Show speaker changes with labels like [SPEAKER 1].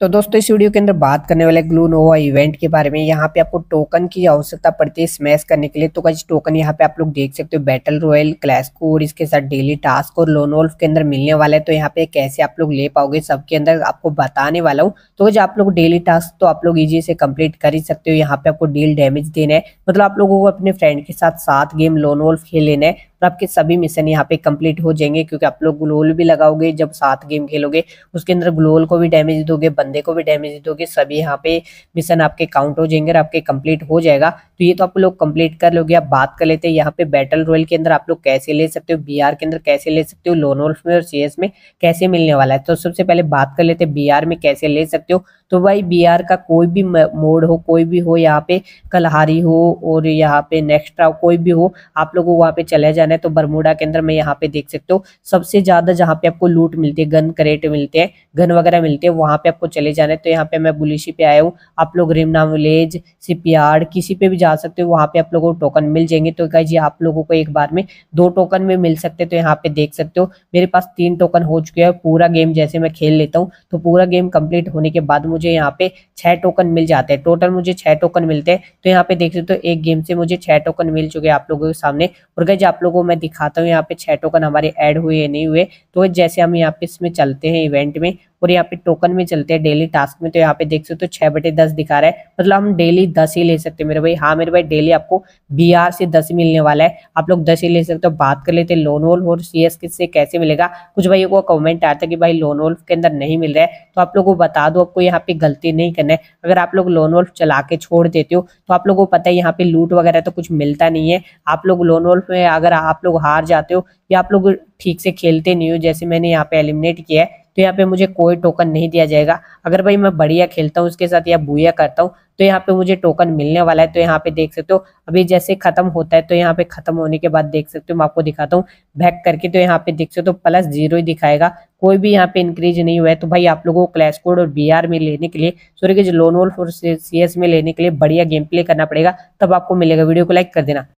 [SPEAKER 1] तो दोस्तों, इस वीडियो के अंदर बात करने वाले ग्लू नोवा इवेंट के बारे में, यहाँ पे आपको टोकन की आवश्यकता पड़ती है स्मैश करने के लिए। तो कुछ टोकन यहाँ पे आप लोग देख सकते हो बैटल रॉयल क्लैश कोड इसके साथ डेली टास्क और लोन वोल्फ के अंदर मिलने वाला है। तो यहाँ पे कैसे आप लोग ले पाओगे, सबके अंदर आपको बताने वाला हूँ। तो जो आप लोग डेली टास्क तो आप लोग इजी से कंप्लीट कर ही सकते हो। यहाँ पे आपको डील डैमेज देना है। मतलब आप लोगों को अपने फ्रेंड के साथ सात गेम लोन वोल्फ खेल लेना है। और आपके सभी मिशन यहाँ पे कंप्लीट हो जाएँगे, क्योंकि आप लोग ग्लोल भी लगाओगे, जब सात गेम खेलोगे, उसके अंदर ग्लोल को भी डैमेज दोगे, बंदे को भी डैमेज दोगे, सभी यहाँ पे मिशन आपके काउंट हो जाएँगे और आपके कंप्लीट हो जाएगा। तो ये तो आप लोग कंप्लीट कर लोगे। आप बात कर लेते हैं यहाँ पे बैटल रॉयल के अंदर आप लोग कैसे ले सकते हो बीआर के अंदर कैसे ले सकते हो लोन वोल्फ में और सीएस में कैसे मिलने वाला है? तो सबसे पहले बात कर लेते हैं बीआर में कैसे ले सकते हो। तो भाई बीआर का कोई भी मोड हो, कोई भी हो, यहाँ पे कलहारी हो और यहाँ पे नेक्स्ट कोई भी हो, आप लोगों को वहाँ पे चले जाना है। तो बरमूडा के अंदर मैं यहाँ पे देख सकते हो, सबसे ज़्यादा जहाँ पे आपको लूट मिलती है गन करेट मिलते हैं गन वगैरह मिलते हैं, वहाँ पे आपको चले जाना है। तो यहाँ पे मैं बुलिशी पे आया हूँ। आप लोग रिमना विलेज सिपियार्ड किसी पे भी जा सकते हो, वहाँ पे आप लोगों को टोकन मिल जाएँगे। तो कह जी आप लोगों को एक बार में दो टोकन में मिल सकते हैं तो यहाँ पे देख सकते हो। मेरे पास तीन टोकन हो चुके हैं पूरा गेम जैसे मैं खेल लेता हूँ तो पूरा गेम कंप्लीट होने के बाद मुझे यहाँ पे छह टोकन मिल जाते हैं। टोटल मुझे छह टोकन मिलते हैं तो यहाँ पे देख सकते हो, एक गेम से मुझे छह टोकन मिल चुके हैं आप लोगों के सामने। और गज आप लोगों को मैं दिखाता हूँ, यहाँ पे छह टोकन हमारे ऐड हुए नहीं हुए। तो जैसे हम यहाँ पे इसमें चलते हैं इवेंट में और यहाँ पे टोकन में चलते हैं डेली टास्क में। तो यहाँ पे देख सकते हो छह बटे दस दिखा रहा है। मतलब हम डेली दस ही ले सकते हैं मेरे भाई। हाँ मेरे भाई डेली आपको बी आर से दस मिलने वाला है। आप लोग दस ही ले सकते हो। बात कर लेते हैं लोन वोल्फ और सी एस से कैसे मिलेगा? कुछ भाई को कमेंट आता है कि भाई लोन वोल्फ के अंदर नहीं मिल रहा है। तो आप लोग को बता दो, आपको यहाँ पे गलती नहीं करना है। अगर आप लोग लोन वोल्फ चला के छोड़ देते हो तो आप लोग को पता है यहाँ पे लूट वगैरह तो कुछ मिलता नहीं है। आप लोग लोन वोल्फ में अगर आप लोग हार जाते हो, या आप लोग ठीक से खेलते नहीं हो, जैसे मैंने यहाँ पे एलिमिनेट किया है तो यहाँ पे मुझे कोई टोकन नहीं दिया जाएगा। अगर भाई मैं बढ़िया खेलता हूँ, उसके साथ या बुया करता हूँ तो यहाँ पे मुझे टोकन मिलने वाला है। तो यहाँ पे देख सकते हो, अभी जैसे खत्म होता है तो यहाँ पे खत्म होने के बाद देख सकते हो, मैं आपको दिखाता हूँ। बैक करके तो यहाँ पे देख सकते हो प्लस ज़ीरो ही दिखाएगा। कोई भी यहाँ पे इंक्रीज नहीं हुआ है। तो भाई आप लोगों को क्लैश कोड और बी में लेने के लिए सॉरी के लोन वोल्फ और सी में लेने के लिए बढ़िया गेम प्ले करना पड़ेगा। तब आपको मिलेगा। वीडियो को लाइक कर देना।